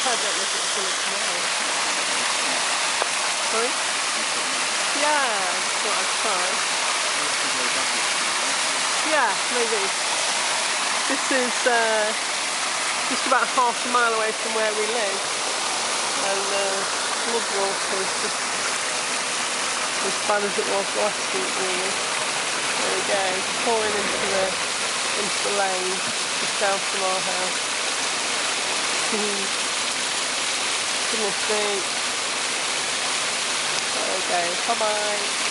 project was it so small. Sorry? Yeah, so of try. Yeah, maybe. This is uh, just about half a mile away from where we live. And uh, Mudwater is just as bad as it was last week really. There we go, pouring into the, into the lane just south from our house. Hmm. Goodness me. There we go. Bye bye.